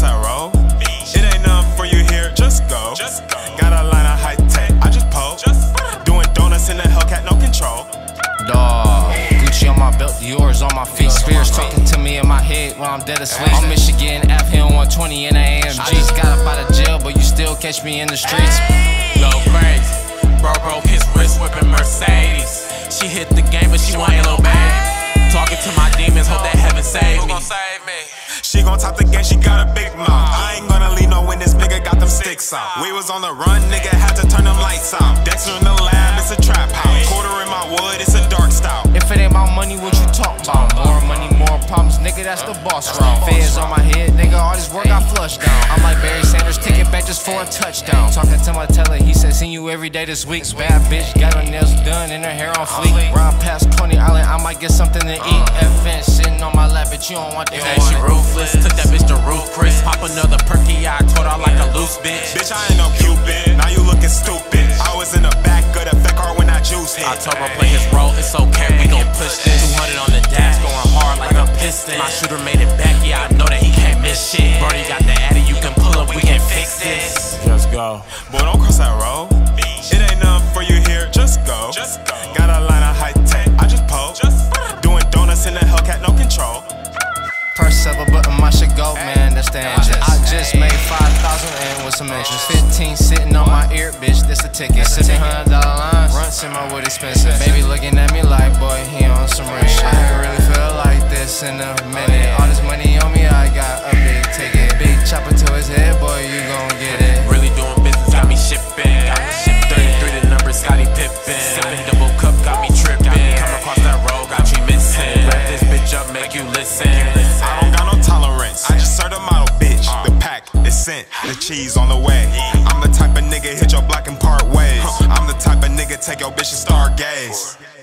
once I roll. It ain't nothing for you here, just go. Got a line of high tech, I just poke. Doing donuts in the Hellcat, no control. Dog, Gucci on my belt, yours on my feet. Spears talking to me in my head while I'm dead asleep. I'm Michigan, F Hill 120 in an AMG. I just got up out of jail, but you still catch me in the streets. Low crazy, bro broke his wrist whipping Mercedes. She hit the game, but she want a little baby. Talking to my demons, hope that heaven save me. She gon' top the game, she got a big mouth. I ain't gonna leave no when this nigga got them sticks out. We was on the run, nigga had to turn them lights out. Dexter in the lab, it's a trap house. Quarter in my wood, it's a dark stout. If it ain't about money, what you talk about? More money, more problems, nigga, that's the boss route. Feds on my head, nigga, all this work I flushed down. I'm like Barry Sanders, ticket back just for a touchdown. Talking to my teller, he said, seen you every day this week. Bad bitch, got her nails done and her hair on fleek. Ride past Coney Island, I might get something to eat. FN sitting on my lap, but you don't want that. Say she ruthless, took that bitch to Ruth's Chris. Pop another perky, I caught her like a loose bitch. Bitch, I ain't no Cupid, now you looking stupid. I was in the back of the fake car when that juice hit. I told her play his role, it's okay, we gon' push this. 200 on the dash, going hard like a piston. My shooter made it back, yeah, I know that he can't miss shit. Brody got the addy, you can pull up, we can fix this. Just go. Boy, don't cross that road. I just made 5,000 and with some oh. interest. 15 sitting on my ear, bitch, this a ticket. $1,700 lines, runts in my wood expensive. Baby looking at me like, boy, he on some rich shit. I ain't really feel like this in a minute. Oh, the cheese on the way. I'm the type of nigga hit your block and part ways. I'm the type of nigga take your bitch and stargaze.